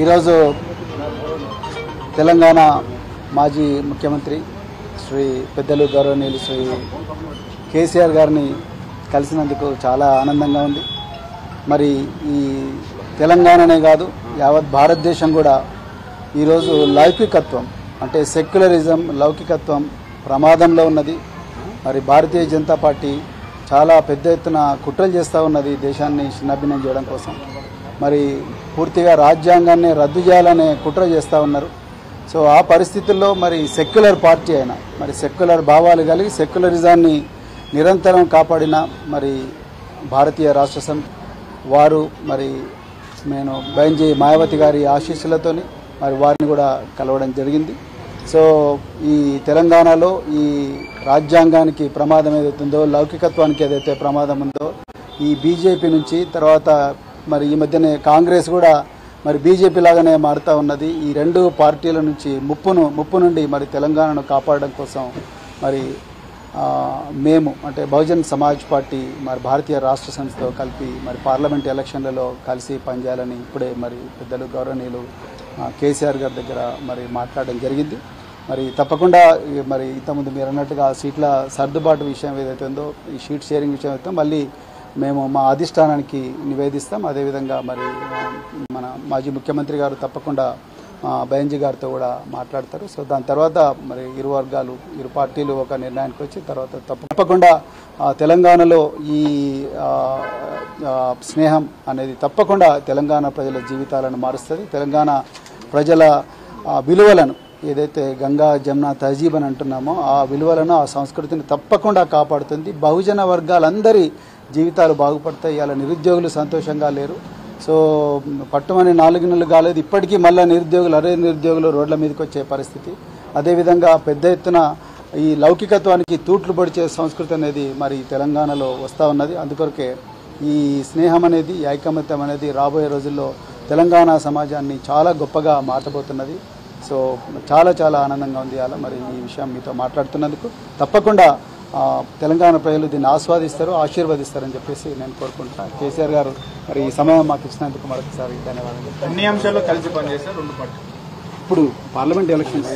ఈరోజు తెలంగాణ మాజీ ముఖ్యమంత్రి శ్రీ పెద్దలు గౌరవనీయులు శ్రీ కేసీఆర్ గారిని కలిసినందుకు చాలా ఆనందంగా ఉంది. మరి ఈ తెలంగాణనే కాదు యావత్ భారతదేశం కూడా ఈరోజు లౌకికత్వం అంటే సెక్యులరిజం లౌకికత్వం ప్రమాదంలో ఉన్నది. మరి భారతీయ జనతా పార్టీ చాలా పెద్ద ఎత్తున కుట్రలు చేస్తూ ఉన్నది దేశాన్ని చిన్నభిన్నం చేయడం కోసం. మరి పూర్తిగా రాజ్యాంగాన్ని రద్దు చేయాలనే కుట్ర చేస్తూ ఉన్నారు. సో ఆ పరిస్థితుల్లో మరి సెక్యులర్ పార్టీ అయినా మరి సెక్యులర్ భావాలు కలిగి సెక్యులరిజాన్ని నిరంతరం కాపాడిన మరి భారతీయ రాష్ట్ర సమితి వారు మరి నేను బైంజీ మాయావతి గారి ఆశీస్సులతోని మరి వారిని కూడా కలవడం జరిగింది. సో ఈ తెలంగాణలో ఈ రాజ్యాంగానికి ప్రమాదం ఏదైతుందో లౌకికత్వానికి ఏదైతే ప్రమాదం ఉందో ఈ బీజేపీ నుంచి తర్వాత మరి ఈ మధ్యనే కాంగ్రెస్ కూడా మరి బీజేపీ లాగానే మారుతా ఉన్నది. ఈ రెండు పార్టీల నుంచి ముప్పును ముప్పు నుండి మరి తెలంగాణను కాపాడడం కోసం మరి మేము అంటే బహుజన్ సమాజ్ పార్టీ మరి భారతీయ రాష్ట్ర సంస్థతో కలిపి మరి పార్లమెంట్ ఎలక్షన్లలో కలిసి పనిచేయాలని ఇప్పుడే మరి పెద్దలు గౌరవనీయులు కేసీఆర్ గారి దగ్గర మరి మాట్లాడడం జరిగింది. మరి తప్పకుండా మరి ఇంతకుముందు మీరు అన్నట్టుగా సీట్ల సర్దుబాటు విషయం ఏదైతే ఉందో ఈ షీట్ షేరింగ్ విషయం అయితే మళ్ళీ మేము మా అధిష్టానానికి నివేదిస్తాం. అదేవిధంగా మరి మన మాజీ ముఖ్యమంత్రి గారు తప్పకుండా బయంజీ గారితో కూడా మాట్లాడతారు. సో దాని తర్వాత మరి ఇరు వర్గాలు ఇరు పార్టీలు ఒక నిర్ణయానికి వచ్చి తర్వాత తప్ప- తప్పకుండా తెలంగాణలో ఈ స్నేహం అనేది తప్పకుండా తెలంగాణ ప్రజల జీవితాలను మారుస్తుంది. తెలంగాణ ప్రజల విలువలను ఏదైతే గంగా జమున తహజీబ్ అని అంటున్నామో ఆ విలువలను ఆ సంస్కృతిని తప్పకుండా కాపాడుతుంది. బహుజన వర్గాలందరి జీవితాలు బాగుపడతాయి. ఇలా నిరుద్యోగులు సంతోషంగా లేరు. సో పట్టుమని నాలుగు నెలలు కాలేదు. ఇప్పటికీ మళ్ళీ నిరుద్యోగులు అరే నిరుద్యోగులు రోడ్ల మీదకి వచ్చే పరిస్థితి. అదేవిధంగా పెద్ద ఎత్తున ఈ లౌకికత్వానికి తూట్లు పొడిచే సంస్కృతి అనేది మరి తెలంగాణలో వస్తూ ఉన్నది. అందుకొరకే ఈ స్నేహం అనేది ఐకమత్యం అనేది రాబోయే రోజుల్లో తెలంగాణ సమాజాన్ని చాలా గొప్పగా మార్చబోతున్నది. సో చాలా చాలా ఆనందంగా ఉంది అలా మరి ఈ విషయం మీతో మాట్లాడుతున్నందుకు. తప్పకుండా తెలంగాణ ప్రజలు దీన్ని ఆస్వాదిస్తారు ఆశీర్వదిస్తారని చెప్పేసి నేను కోరుకుంటున్నాను కేసీఆర్ గారు మరి ఈ సమయం మాకు ఇచ్చినందుకు మరొకసారి ధన్యవాదాలు. అన్ని అంశాల్లో కలిసి పనిచేస్తారు రెండు పార్టీలు. ఇప్పుడు పార్లమెంట్ ఎలక్షన్స్.